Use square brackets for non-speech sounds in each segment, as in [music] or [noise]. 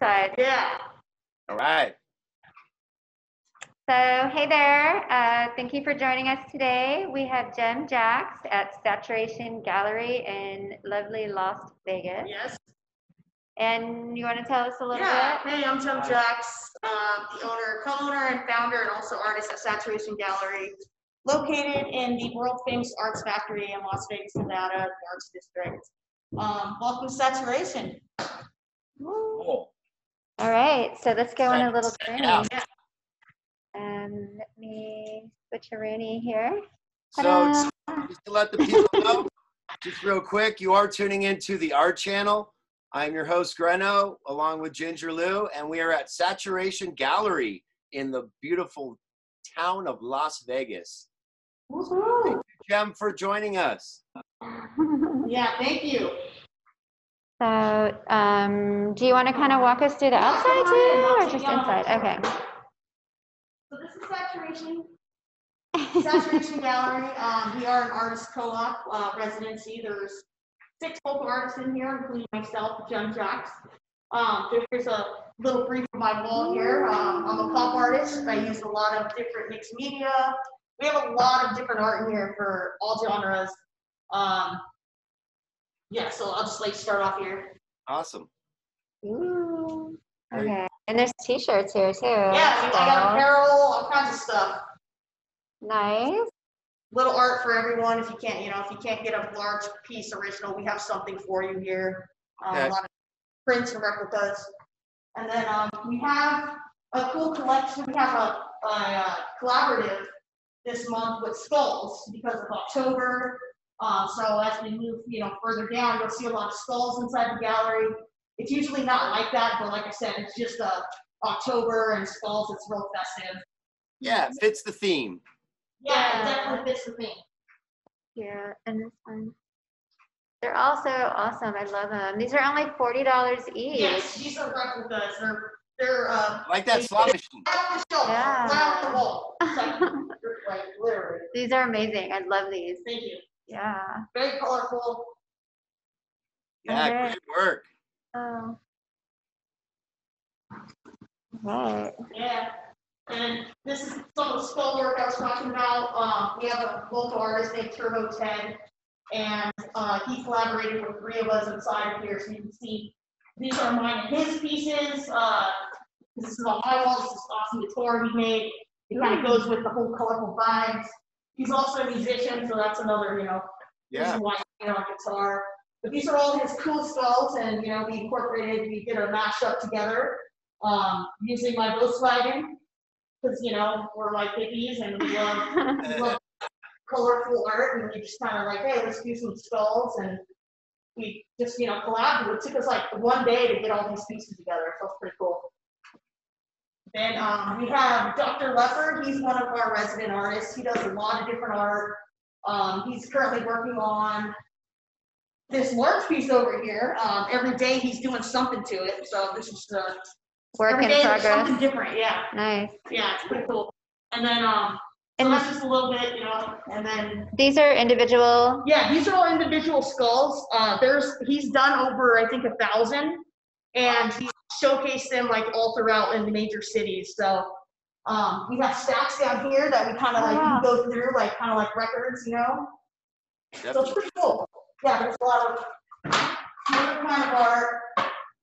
inside. Yeah. All right. So, hey there. Uh, thank you for joining us today. We have Gemm Jaxx at Saturation Gallery in lovely Las Vegas. Yes. And you want to tell us a little Yeah. bit? Hey, I'm Gemm Jaxx, uh, the owner, co-owner, and founder, and also artist at Saturation Gallery, located in the world famous Arts Factory in Las Vegas, Nevada, the Arts District. Um, welcome to Saturation. Cool. All right. So let's go on a little journey. out. Um, let me switch a Rooney here. So Ta-da. just to let the people know, just real quick, you are tuning into the Art Channel. I'm your host, Greno, along with Ginger Lou, and we are at Saturation Gallery in the beautiful town of Las Vegas. Woohoo! Gemm for joining us. [laughs] Yeah, thank you. So, um, do you want to kind of walk us through the outside too, or just inside? Okay. So this is Saturation, Saturation Gallery. [laughs] Um, we are an artist co-op uh, residency. There's six local artists in here, including myself, Gemm Jaxx. Um, there's a little brief of my wall here. Um, I'm a pop artist. I use a lot of different mixed media. We have a lot of different art in here for all genres. Um, yeah, so I'll just like start off here. Awesome. Ooh. Okay. And there's t-shirts here too. Yeah, I, I got apparel, all kinds of stuff. Nice. little art for everyone. If you can't, you know, if you can't get a large piece original, we have something for you here. Um, Okay. A lot of prints and replicas. And then um, we have a cool collection. We have a, a, uh collaborative this month with skulls because of October. Um, so as we move, you know, further down, you'll see a lot of skulls inside the gallery. It's usually not like that, but like I said, it's just uh, October and skulls. It's real festive. Yeah, it fits the theme. Yeah, Yeah. it definitely fits the theme. Here and this one. They're also awesome. I love them. These are only forty dollars each. Yes, these are replicas. They're they're uh Like that slot machine. right off the shelf, Yeah. right off the wall. Like, like [laughs] literally. These are amazing. I love these. Thank you. Yeah. Very colorful. Yeah, Okay. great work. Oh. Right. Yeah. And this is some of the skull work I was talking about. Um, we have a local artist named Turbo Ted, and uh, he collaborated with three of us inside of here, so you can see these are mine and his pieces. Uh, this is on high wall. This is awesome guitar he made. It kind of goes with the whole colorful vibes. He's also a musician, so that's another, you know, Yeah. reason why you know guitar. But these are all his cool skulls, and you know we incorporated, we did a mashup together um, using my Volkswagen because you know we're like hippies and we love, we love [laughs] colorful art, and we just kind of like, hey, let's do some skulls, and we just you know collaborated. It took us like one day to get all these pieces together, so it's pretty cool. Then um, we have Dr. Leopard. He's one of our resident artists. He does a lot of different art. Um, he's currently working on this large piece over here. Um, every day he's doing something to it. So this is uh, Work every in day there's progress. something different. Yeah, Nice. yeah, it's pretty cool. And then um, so And that's just a little bit, you know. And then these are individual. yeah, these are all individual skulls. Uh, there's he's done over I think a thousand, and he's showcased them like all throughout in the major cities. So um, we have stacks down here that we kind of like wow. go through, like kind of like records, you know. So it's pretty cool. Yeah, there's a lot of kind of art.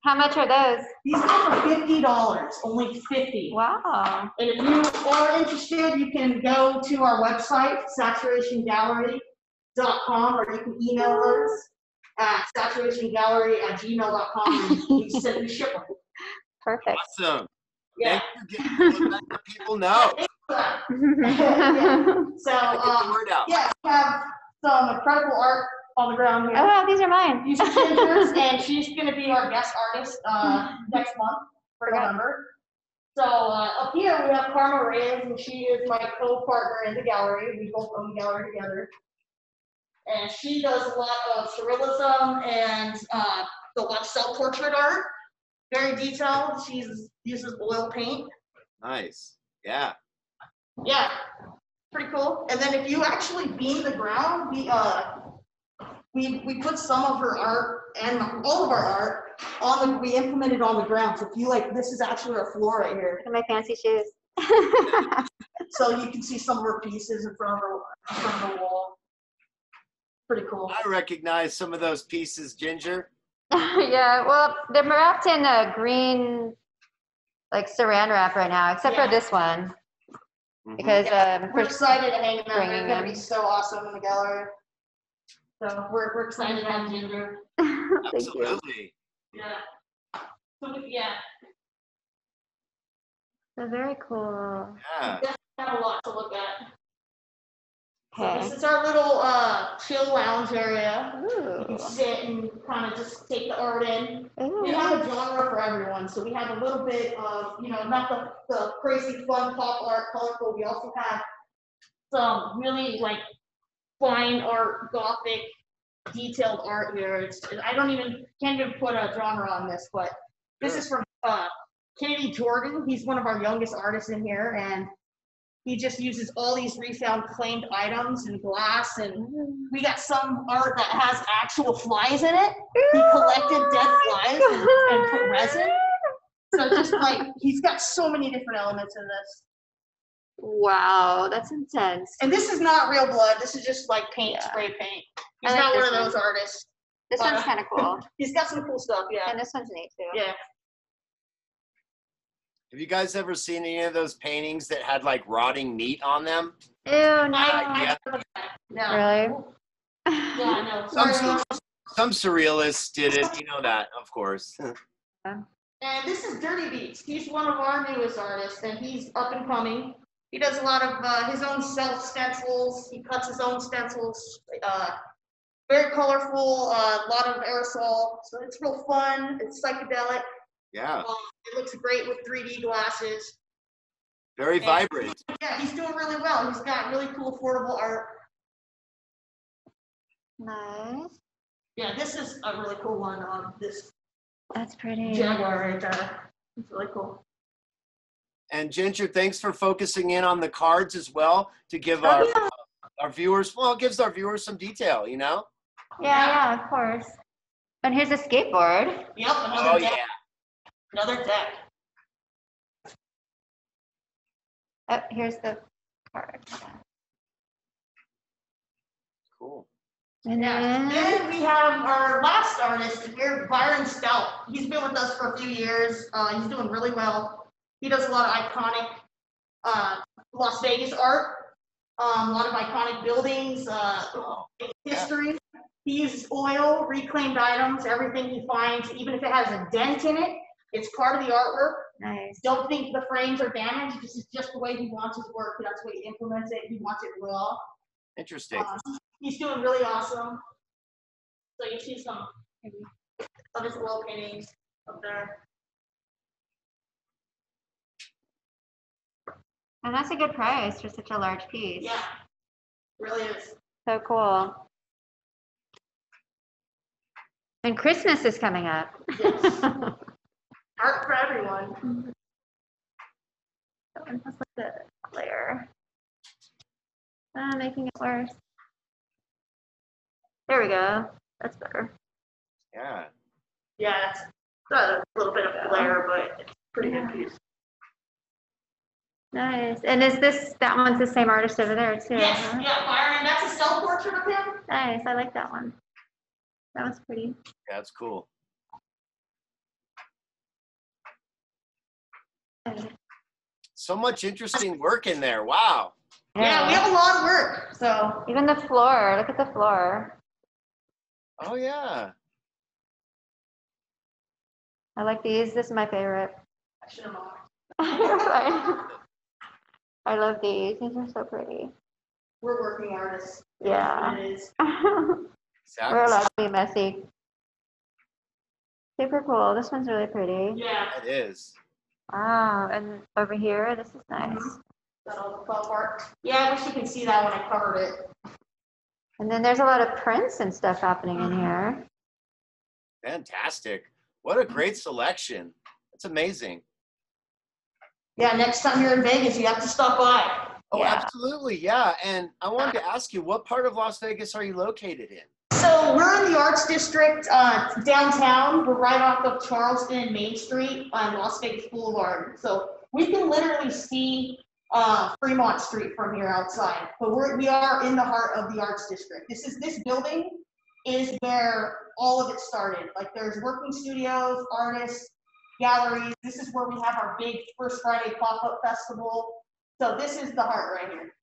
How much are those? These are for fifty dollars, only fifty. Wow. And if you are interested, you can go to our website, saturationgallery.com, or you can email us at saturationgallery at gmail.com and we [laughs] send you ship them. Perfect. Awesome. Yeah. Thank you getting the people know. [laughs] So, Get the um, word out. yeah, we have some incredible art on the ground oh here. wow, these are mine. These are Ginger's, and she's going to be our guest artist uh, next month for Okay. November. So uh, up here we have Karma Reyes, and she is my co-partner in the gallery. We both own the gallery together. And she does a lot of surrealism and uh, a lot of self-portrait art. Very detailed. She uses oil paint. Nice. Yeah. Yeah, pretty cool. And then if you actually beam the ground, we uh, we we put some of her art and all of our art on the, we implemented on the ground. So if you like, this is actually our floor right here. Look at my fancy shoes. [laughs] So you can see some of her pieces in front of her, in front of the wall. Pretty cool. I recognize some of those pieces, Ginger. [laughs] yeah, well, they're wrapped in a green, like saran wrap right now, except Yeah. for this one Mhm. because um, We're Chris- excited to hang them out. bringing They're gonna them. be so awesome in the gallery. So we're, we're excited to have Ginger. [laughs] Thank you. Absolutely. Yeah. So, yeah, They're very cool. Yeah. got a lot to look at. This is our little, uh, chill lounge area. You can sit and kind of just take the art in. We Ooh. have a genre for everyone, so we have a little bit of, you know, not the, the crazy fun pop art, colorful, we also have some really like fine art, gothic, detailed art here. It's, I don't even, can't even put a genre on this, but this is from, uh, Kennedy Jordan, he's one of our youngest artists in here, and he just uses all these refound claimed items and glass, and we got some art that has actual flies in it. He collected dead flies and, and put resin. So just like he's got so many different elements in this. Wow, that's intense. And this is not real blood. This is just like paint, Yeah. spray paint. He's not one of those artists. This Uh, one's kind of cool, [laughs] He's got some cool stuff. Yeah. and this one's neat too. Yeah. Have you guys ever seen any of those paintings that had like rotting meat on them? Ew, no. I, I, yeah. Really? Yeah, I know. [laughs] Some, Sorry. some surrealists did it. You know that, of course. And this is Dirty Beats. He's one of our newest artists, and he's up and coming. He does a lot of uh, his own self stencils. He cuts his own stencils. Uh, very colorful. uh, A lot of aerosol. So it's real fun. It's psychedelic. Yeah. It looks great with 3D glasses. Very vibrant. Yeah, he's doing really well. He's got really cool, affordable art. Nice. Yeah, this is a really cool one. Um, this That's pretty. Jaguar right there. It's really cool. And Ginger, thanks for focusing in on the cards as well to give Oh, our yeah. our viewers. Well, it gives our viewers some detail. You know. Yeah, yeah, of course. And here's a skateboard. Yep, another Oh deck. yeah. Another deck. Oh, here's the card. Cool. And then, Then we have our last artist here, Byron Stout. He's been with us for a few years. Uh, he's doing really well. He does a lot of iconic uh, Las Vegas art, um, a lot of iconic buildings, uh, Oh, history. He uses oil, reclaimed items, everything he finds, even if it has a dent in it, it's part of the artwork. nice. Don't think the frames are damaged. This is just the way he wants his work. That's the way he implements it. He wants it raw. interesting. Um, he's doing really awesome. So you see some of his oil paintings up there. And that's a good price for such a large piece. Yeah, really is. So cool. And Christmas is coming up. Yes. [laughs] Art for everyone. That one has like a glare. Ah, making it worse. There we go. That's better. Yeah. Yeah, it's got a little bit of glare, but it's a pretty good piece. Nice. And is this, that one's the same artist over there too? Yes, huh? yeah, Byron, that's a self-portrait of him. Nice. I like that one. That was pretty. Yeah, that's cool. So much interesting work in there. Wow. Yeah, we have a lot of work, so. Even the floor. Look at the floor. Oh yeah. I like these. This is my favorite. I should have known. [laughs] I love these. These are so pretty. We're working artists. Yeah. It is. [laughs] We're allowed to be messy. Super cool. This one's really pretty. Yeah, It is. Wow. And over here, this is nice. that all fell apart. Yeah, I wish you could see that when I covered it. And then there's a lot of prints and stuff happening in here. Fantastic. What a great selection. That's amazing. Yeah, next time you're in Vegas, you have to stop by. Oh, Yeah. absolutely. Yeah. And I wanted to ask you, what part of Las Vegas are you located in? So we're in the Arts District uh, downtown. We're right off of Charleston and Main Street on Las Vegas Boulevard. So we can literally see uh, Fremont Street from here outside. But we're we are in the heart of the Arts District. This is this building is where all of it started. Like there's working studios, artists, galleries. This is where we have our big First Friday pop-up festival. So this is the heart right here.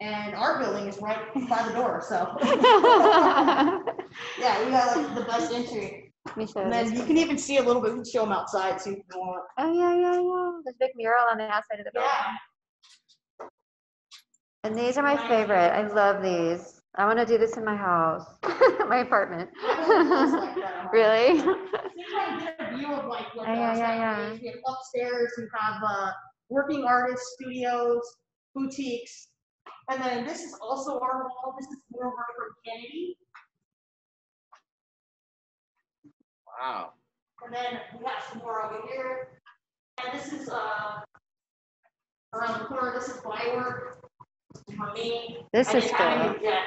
And our building is right by the door, so. [laughs] Yeah, we got like the best entry. Let me show And then you can even see a little bit, we can show them outside too if you want. Oh, yeah, yeah, yeah. There's a big mural on the outside of the building. Yeah. And these are my favorite. I love these. I want to do this in my house, [laughs] my apartment. Everyone feels like that at [laughs] home. really? So you kind of get a view of like what Yeah, yeah, yeah, outside yeah. have upstairs, we have uh, working artists, studios, boutiques. And then this is also our wall, this is more work from Kennedy. Wow. And then we have some more over here. And this is, uh, around the corner, this is my work. My main. This I is didn't cool. Yeah.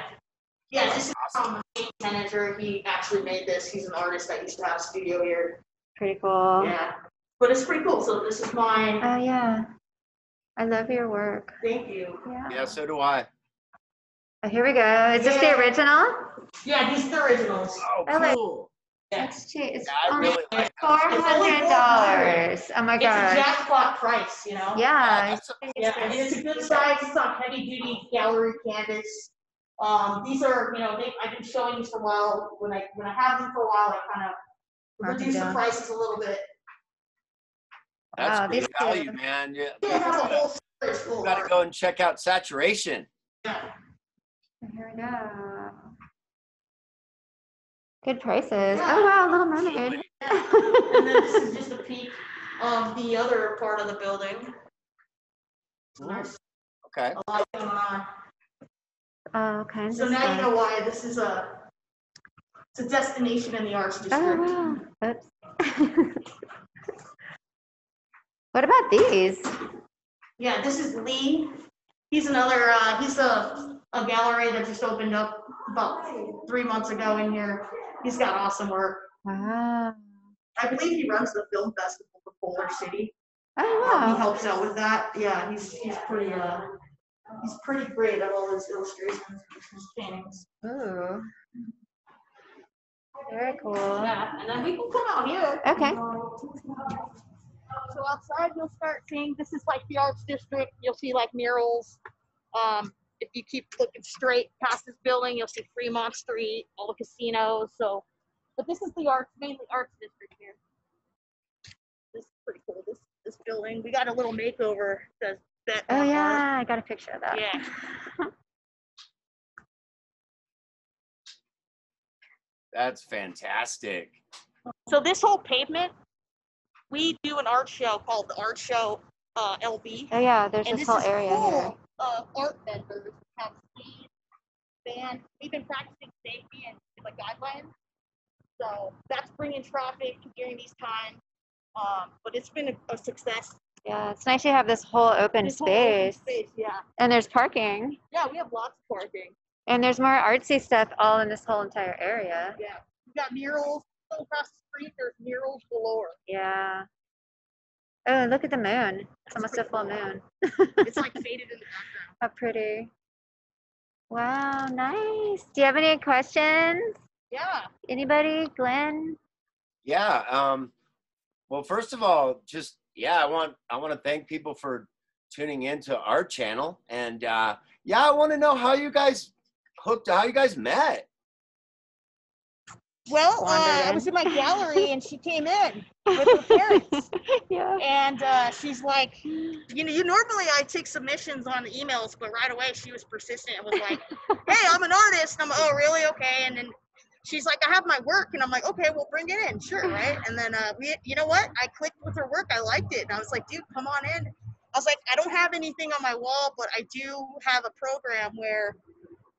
Yeah, this is from my main manager. He actually made this. He's an artist that used to have a studio here. Pretty cool. Yeah. But it's pretty cool. So this is mine. Oh, yeah. I love your work. Thank you. Yeah. Yeah, so do I. Oh, here we go. Is this the original? Yeah, these are the originals. Oh, I like- cool. Yeah. It's cheap. It's Yeah, I only really like four that. hundred dollars. Oh my god! It's a gosh. jackpot price, you know? Yeah. that's a- Yeah, and it's a good size, it's on heavy duty gallery canvas. Um, these are, you know, they, I've been showing these for a while, when I, when I have them for a while, I kind of reduce the prices a little bit. That's Wow, great these value, two- man. Yeah, Yeah, it a whole storage you got to go and check out Saturation. Yeah. Here we go. Good prices. Yeah. Oh wow, Little Mermaid. And then this is [laughs] just a peek of the other part of the building. Mm. Nice, Okay. a lot going on. All kinds So of now you know why this is a, it's a destination in the arts Oh district. wow. Oops. [laughs] what about these? Yeah, this is Lee. He's another, uh, he's a, a gallery that just opened up about three months ago in here. He's got awesome work. Wow. I believe he runs the film festival for Boulder City. Oh Um, He helps out with that. Yeah, he's, he's pretty, uh, he's pretty great at all his illustrations, and his paintings. Ooh. Very cool. Yeah, and then we can come out here. Okay. So outside, you'll start seeing, this is like the arts district. You'll see like murals. Um, if you keep looking straight past this building, you'll see Fremont Street, all the casinos. So, but this is the arts, mainly arts district here. This is pretty cool. This this building, we got a little makeover. Says Bet Oh on Art. yeah, I got a picture of that. Yeah. [laughs] That's fantastic. So this whole pavement, we do an art show called the Art Show uh, LV. Oh yeah, there's And this this whole area here. full of art vendors, have speed, band, we've been practicing safety and like guidelines. So that's bringing traffic during these times. Um, but it's been a, a success. Yeah, it's nice to have this whole open This whole open space. Space, yeah. And there's parking. Yeah, we have lots of parking. And there's more artsy stuff all in this whole entire area. Yeah. We got murals Go across the street, there's murals galore. Yeah. Oh, look at the moon. It's That's almost a full cool. moon. It's like [laughs] faded in the background. How pretty. Wow, nice. Do you have any questions? Yeah. Anybody? Glenn? Yeah. Um, well, first of all, just yeah, I want I want to thank people for tuning into our channel, and uh, yeah, I want to know how you guys hooked, how you guys met. Well, uh, I was in. my gallery and she came in with her parents. [laughs] yeah. And uh, she's like, you know, you normally I take submissions on the emails, but right away she was persistent and was like, [laughs] hey, I'm an artist. I'm, oh, really? Okay. And then she's like, I have my work. And I'm like, okay, well, bring it in. Sure. Right. And then, uh, we, you know what? I clicked with her work. I liked it. And I was like, dude, come on in. I was like, I don't have anything on my wall, but I do have a program where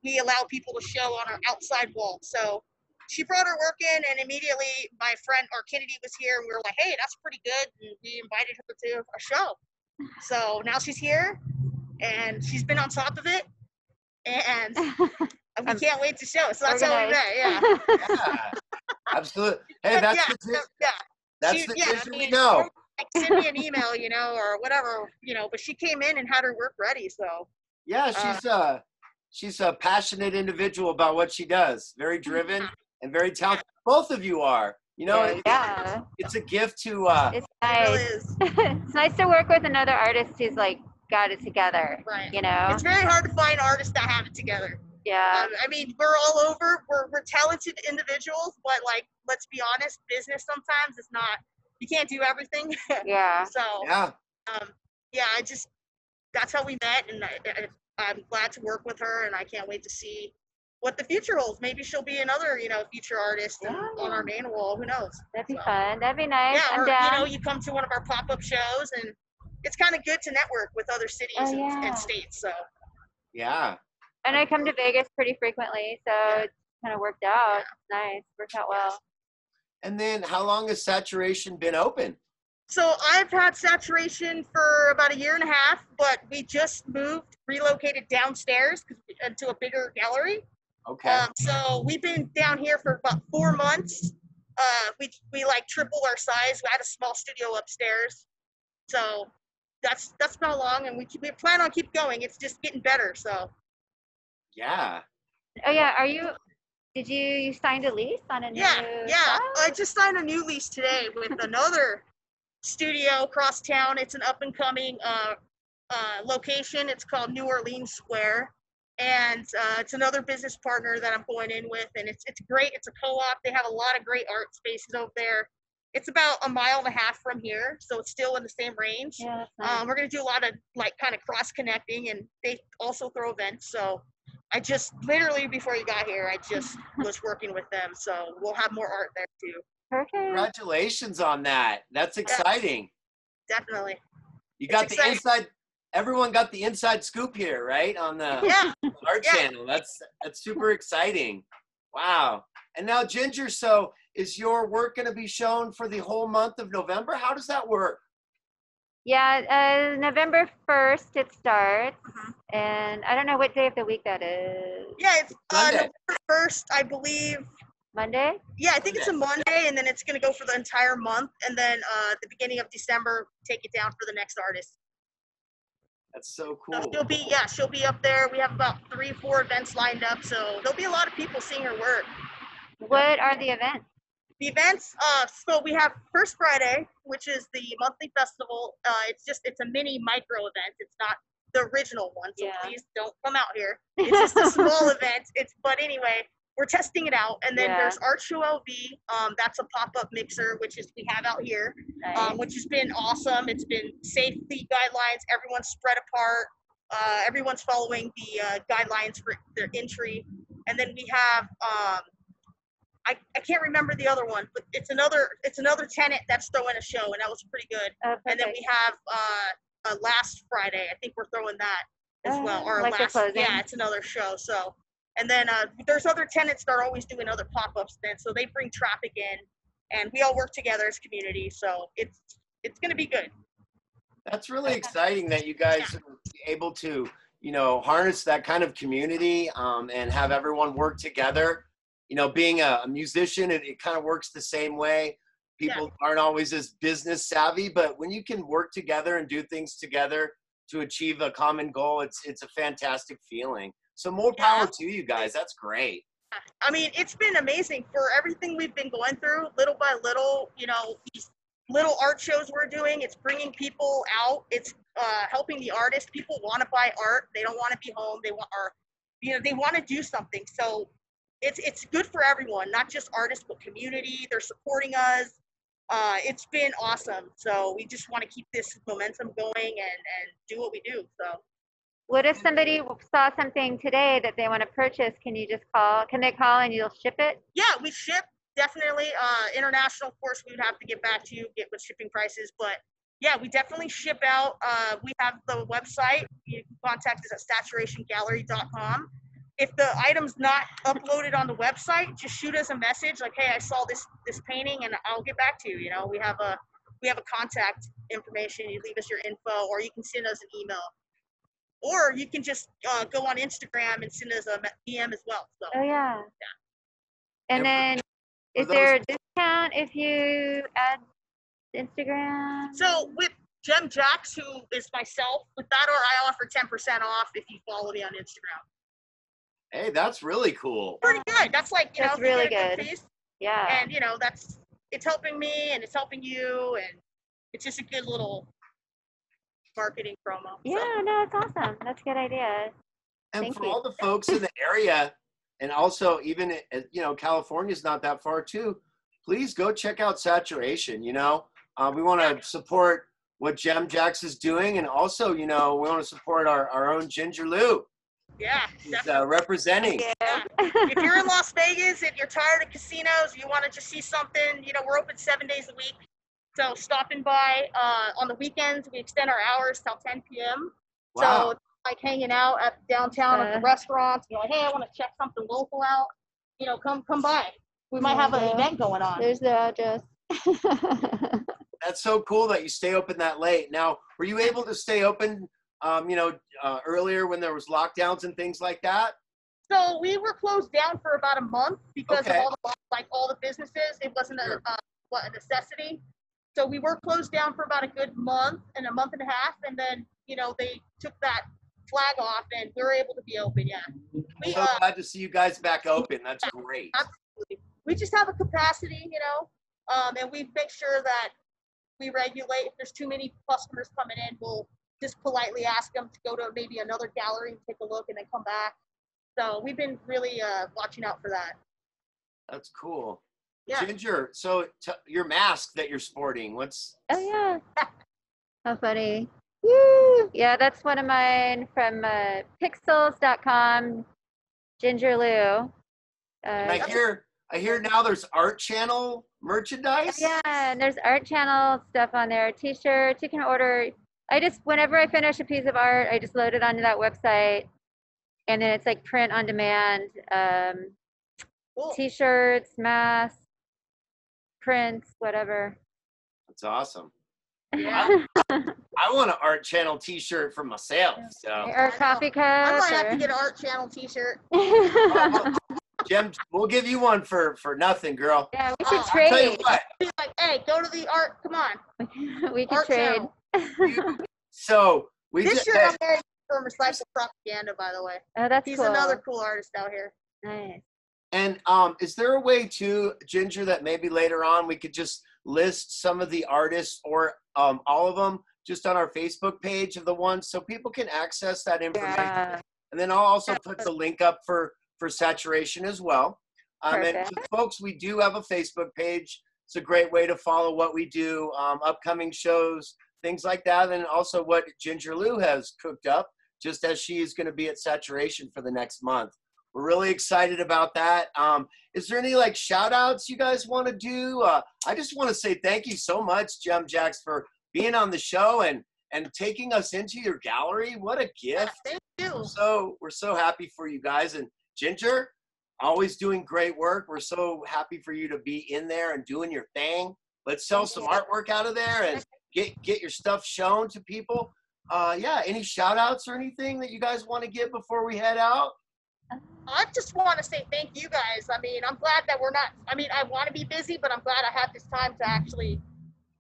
we allow people to show on our outside wall. So she brought her work in, and immediately my friend or Kennedy was here, and we were like, hey, that's pretty good. And we invited her to a show. So now she's here, and she's been on top of it, and [laughs] we can't wait to show. So that's how we organized. met. Yeah. Yeah, absolutely. Hey, that's yeah, the so- yeah. that's she- the yeah, I gist we know. Like, send me an email, you know, or whatever, you know. But she came in and had her work ready. So Yeah, she's uh she's a passionate individual about what she does. Very driven and very talented. Both of you are. You know, it's, yeah, it's a gift to uh it's it really nice. is [laughs] it's nice to work with another artist who's like got it together. right. You know? It's very hard to find artists that have it together. Yeah. Um, I mean, we're all over. We're we're talented individuals, but like, let's be honest, business sometimes is not. You can't do everything. [laughs] Yeah. so yeah. um, yeah, I just that's how we met, and I, I, I'm glad to work with her, and I can't wait to see what the future holds. Maybe she'll be another, you know, future artist and on our main wall. Who knows? That'd be So, fun. That'd be nice. Yeah, I'm or down. you know, you come to one of our pop-up shows, and it's kind of good to network with other cities Oh, and, yeah. and states. So Yeah. and I come to Vegas pretty frequently, so Yeah. it's kind of worked out. Nice. Worked out well. And then how long has saturation been open? So I've had saturation for about a year and a half, but we just moved, relocated downstairs 'cause uh, we- into a bigger gallery. Okay. Um, so we've been down here for about four months. Uh, we we like tripled our size. We had a small studio upstairs, so that's that's been long, and we keep, we plan on keep going. It's just getting better. So yeah. Oh yeah. Are you? Did you you signed a lease on a new? yeah, yeah. spot? I just signed a new lease today with another [laughs] studio across town. It's an up and coming uh, uh, location. It's called New Orleans Square, and uh, it's another business partner that I'm going in with, and it's it's great. It's a co-op. They have a lot of great art spaces over there. It's about a mile and a half from here, so it's still in the same range. Yeah. Nice. Um, we're gonna do a lot of like kind of cross connecting, and they also throw events. So I just literally before you got here, I just [laughs] was working with them. So we'll have more art there too. Perfect. Congratulations on that. That's exciting. Definitely. You It's got the exciting. inside everyone got the inside scoop here, right? On the Yeah. art Yeah. channel. That's that's super exciting. Wow. And now Ginger, so is your work going to be shown for the whole month of November? How does that work? Yeah. Uh, November first it starts, Mhm. and I don't know what day of the week that is. Yeah. It's uh, November first, I believe. Monday. Yeah, I think it's a Monday, and then it's gonna go for the entire month, and then uh, at the beginning of December, take it down for the next artist. That's so So cool. she'll be yeah, she'll be up there. We have about three, four events lined up, so there'll be a lot of people seeing her work. What are the events? The events, uh, so we have First Friday, which is the monthly festival. Uh, it's just it's a mini micro event. It's not the original one, so Yeah. please don't come out here. It's just a small [laughs] event. It's but anyway, we're testing it out. And then Yeah. there's Art Show LV. Um, that's a pop up mixer, which is we have out here, Nice. um, which has been awesome. It's been safety guidelines. Everyone's spread apart. Uh, everyone's following the uh, guidelines for their entry. And then we have um, I, I can't remember the other one, but it's another it's another tenant that's throwing a show, and that was pretty good. Oh, And then we have uh, uh last Friday, I think we're throwing that as well. Oh, Or like last, yeah, it's another show. So, and then uh, there's other tenants that are always doing other pop-ups. Then, so they bring traffic in, and we all work together as community. So it's it's gonna be good. That's really exciting that you guys are able to, you know, harness that kind of community um, and have everyone work together. You know, being a, a musician, it, it kind of works the same way. People aren't always as business savvy, but when you can work together and do things together to achieve a common goal, it's it's a fantastic feeling. So more Yeah. power to you guys. That's great. I mean, it's been amazing for everything we've been going through, little by little. You know, these little art shows we're doing. It's bringing people out. It's uh, helping the artists. People want to buy art. They don't want to be home. They want, or you know, they want to do something. So it's it's good for everyone, not just artists, but community. They're supporting us. Uh, it's been awesome. So we just want to keep this momentum going and and do what we do. So. What if somebody saw something today that they want to purchase? Can you just call? Can they call and you'll ship it? Yeah, we ship definitely. Uh, international, of course, we would have to get back to you, get with shipping prices. But yeah, we definitely ship out. Uh, we have the website. You can contact us at saturationgallery.com. If the item's not uploaded on the website, just shoot us a message like, "Hey, I saw this this painting, and I'll get back to you." You know, we have a we have a contact information. You leave us your info, or you can send us an email, or you can just uh, go on Instagram and send us a DM as well. So Oh, yeah. And And then, for is there a discount if you add Instagram? so with Gemm Jaxx, who is myself, with that, or I offer ten percent off if you follow me on Instagram. Hey, that's really cool. Pretty good. That's like you That's know, if really good. piece, Yeah. and you know that's it's helping me and it's helping you, and it's just a good little marketing promo. so. Yeah, no, it's awesome. That's a good idea. And Thank for you. all the folks in the area, and also even uh, you know California's not that far too. Please go check out Saturation. You know, uh, we want to support what Gemm Jaxx is doing, and also you know we want to support our, our own Ginger Lou. Yeah, He's uh, representing. Yeah. if you're in Las Vegas if you're tired of casinos, you want to just see something, you know, we're open seven days a week. So stopping by uh, on the weekends, we extend our hours till 10 p.m. Wow. So like hanging out at downtown at Uh. the restaurants, you're like, hey, I want to check something local out. You know, come come by. We might have an event going on. There's the address. [laughs] That's so cool that you stay open that late. Now, were you able to stay open? Um, you know, uh, earlier when there was lockdowns and things like that. So we were closed down for about a month because Okay. of all the like all the businesses. It wasn't a Sure. uh, what a necessity. So we were closed down for about a good month and a month and a half, and then you know they took that flag off, and we were able to be open. Yeah, we So uh, glad to see you guys back open. That's great. absolutely. We just have a capacity, you know, um, and we make sure that we regulate. If there's too many customers coming in, we'll just politely ask them to go to maybe another gallery and take a look, and then come back. So we've been really uh, watching out for that. That's cool. Yeah. Ginger, so t- your mask that you're sporting, what's Oh yeah. [laughs] How funny. Woo! Yeah, that's one of mine from uh, pixels.com. Ginger Lou. Uh, I hear I hear now there's art channel merchandise. yeah, and there's art channel stuff on there, t-shirts. You can order. I just whenever I finish a piece of art, I just load it onto that website, and then it's like print on demand. Um, Cool. t-shirts, masks, prints, whatever. That's awesome. Yeah. [laughs] I want an art channel T-shirt for myself. So or coffee cup. I might have or- to get an art channel T-shirt. [laughs] Jim, we'll give you one for for nothing, girl. yeah, we Oh, should I'll Tell you what. [laughs] Be like, hey, go to the art. Come on, we can art trade. so we This just, year I'm married from Recycle Propaganda, by the way. Oh, that's He's cool. another cool artist out here. Nice. And um, is there a way to Ginger that maybe later on we could just list some of the artists or um, all of them just on our Facebook page of the ones so people can access that information. Yeah. And then I'll also put the link up for for saturation as well. Um, and folks, we do have a Facebook page. It's a great way to follow what we do, um, upcoming shows, things like that, and also what Ginger Lou has cooked up, just as she is going to be at saturation for the next month. We're really excited about that. Um, is there any like shout outs you guys want to do? Uh, I just want to say thank you so much, Gemm Jaxx, for being on the show and and taking us into your gallery. What a Yeah, gift! thank you. We're so we're so happy for you guys and Ginger, always doing great work. We're so happy for you to be in there and doing your thing. Let's sell some artwork out of there and get get your stuff shown to people. Uh, yeah, any shout outs or anything that you guys want to give before we head out? I just want to say thank you guys. I mean, I'm glad that we're not. I mean, I want to be busy, but I'm glad I have this time to actually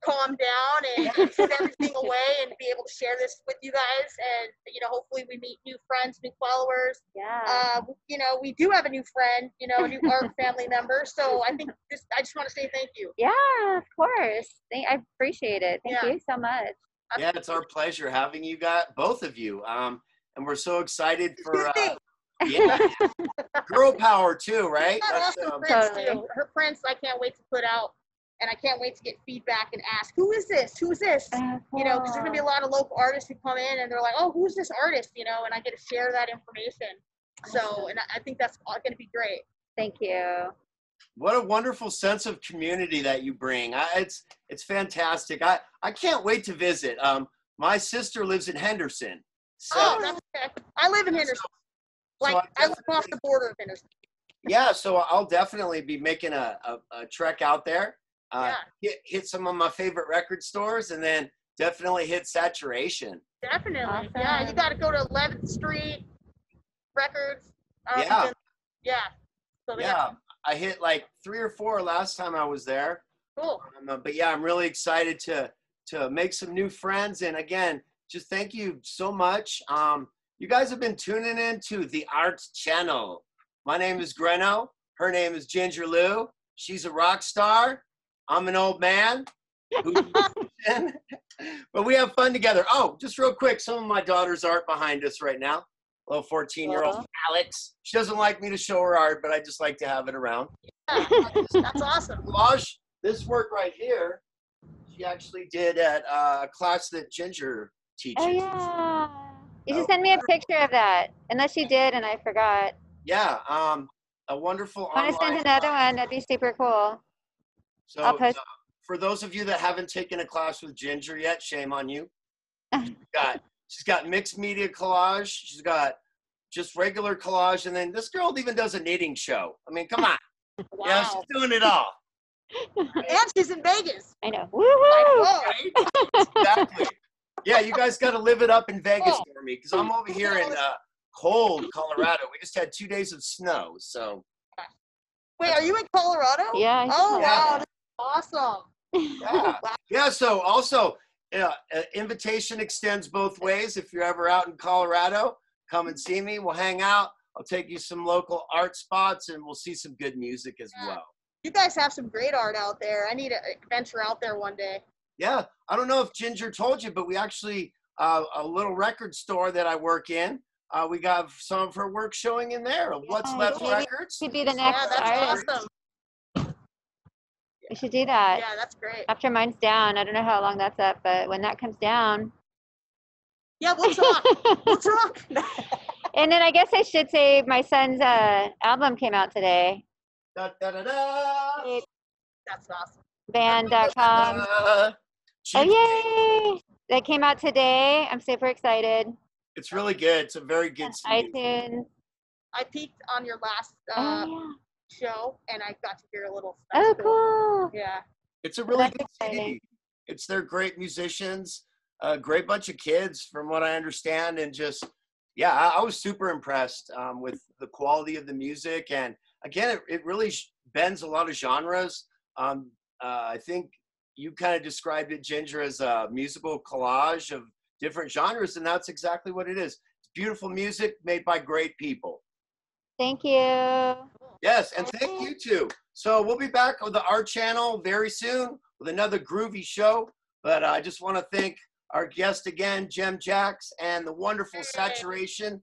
calm down and, [laughs] and put everything away and be able to share this with you guys. And you know, hopefully, we meet new friends, new followers. Yeah. Uh, you know, we do have a new friend. You know, a new art [laughs] family member. So I think just I just want to say thank you. yeah, of course. Thank, I appreciate it. Thank Yeah. you so much. Yeah, it's our pleasure having you got both of you. Um, and we're so excited for uh, thing. Yeah, [laughs] girl power too, right? Got That's, awesome um, prints Totally. too. Her prints I can't wait to put out, and I can't wait to get feedback and ask, who is this? Who is this? Uh, You know, because there's gonna be a lot of local artists who come in and they're like, oh, who's this artist? You know, and I get to share that information. So, and I- I think that's all gonna be great. Thank you. what a wonderful sense of community that you bring. I, it's it's fantastic. I I can't wait to visit. Um, my sister lives in Henderson, so Oh, that's okay. I live in Henderson. so Like I I live off the border of Henderson. yeah, so I'll definitely be making a, a, a trek out there. uh, hit, hit some of my favorite record stores, and then definitely hit Saturation. Definitely. Yeah, you got to go to 11th Street Records. Yeah. Arlington. Yeah. So Yeah, got I hit like three or four last time I was there. cool. Um, uh, but yeah, I'm really excited to to make some new friends. And again, just thank you so much. Um, you guys have been tuning in to the Arts Channel. My name is Greno. Her name is Ginger Lou. She's a rock star. I'm an old man. who's a musician. but we have fun together. Oh, just real quick, some of my daughter's art behind us right now. Little 14 year old Aw. Alex. She doesn't like me to show her art, but I just like to have it around Yeah, that's awesome. [laughs] collage, this work right here, she actually did at uh, a class that Ginger teaches. Oh yeah. You should Oh. send me a picture of that. Unless you did and I forgot. Yeah, um, a wonderful I want to send another class. one. That'd be super cool. So, I'll post- uh, for those of you that haven't taken a class with Ginger yet, shame on you. [laughs] She's got she's got mixed media collage. She's got just regular collage, and then this girl even does a knitting show. I mean, come on, Wow. [laughs] yeah, she's doing it all. [laughs] and she's in Vegas. I know. Like, Woohoo! whoa. Right? exactly. Yeah, you guys got to live it up in Vegas Oh. for me because I'm over here in uh, cold Colorado. We just had two days of snow, so Wait, are you in Colorado? Yeah. Oh, saw wow. awesome. [laughs] yeah, yeah. So also, uh, uh, invitation extends both ways. If you're ever out in Colorado, come and see me. We'll hang out. I'll take you some local art spots, and we'll see some good music as Yeah. well. You guys have some great art out there. I need to venture out there one day. Yeah, I don't know if Ginger told you, but we actually uh, a little record store that I work in. Uh, we got some of her work showing in there. What's Yeah, Left maybe- Records? Could be the next one. Yeah, that's artist. awesome. We should do that. Yeah, that's great. After mine's down, I don't know how long that's up, but when that comes down. Yeah, we'll talk. we'll [laughs] talk. and then I guess I should say my son's uh, album came out today. Da, da, da, da. That's awesome. Band.com. [laughs] Uh, Oh yay! That came out today. I'm super excited. It's really good. It's a very good CD. iTunes. I peeked on your last uh, Oh show and I got to hear a little yeah. Oh cool. Yeah. It's a really That's good CD. It's they're great musicians, a great bunch of kids, from what I understand, and just yeah, I, I was super impressed um, with the quality of the music, and again, it, it really sh- bends a lot of genres. Um, uh, I think you kind of described it, Ginger, as a musical collage of different genres, and that's exactly what it is. It's beautiful music made by great people. Thank you. Yes, and thank you too. So we'll be back on the Art Channel very soon with another groovy show. But I just want to thank our guest again, Gemm Jaxx, and the wonderful Saturation.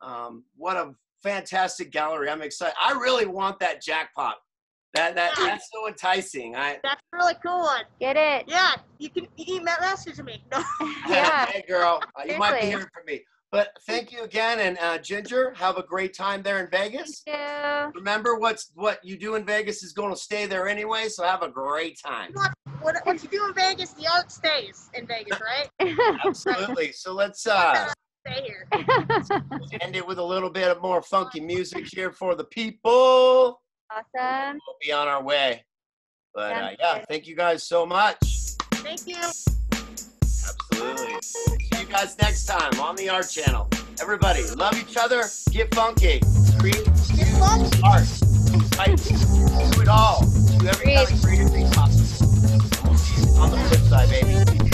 Um, what a fantastic gallery! I'm excited. I really want that jackpot. That that that's so enticing. I That's a really cool one. Get it? Yeah, you can you can message to me. [laughs] No. [laughs] Yeah. hey girl, uh, you might be Seriously. hearing from me. But thank you again, and uh, Ginger, have a great time there in Vegas. Thank you. Remember, what's what you do in Vegas is going to stay there anyway. So have a great time. What, what you do in Vegas, the art stays in Vegas, right? [laughs] Absolutely. So let's uh, Stay here. end it with a little bit of more funky music here for the people. Awesome. We'll be on our way. But uh, yeah, thank you guys so much. Thank you. Absolutely. See you guys next time on the Art Channel. Everybody, love each other, get funky, create, Get funky. art, fight, do it all. Do every kind of creative thing possible. And we'll see you on the flip side, baby.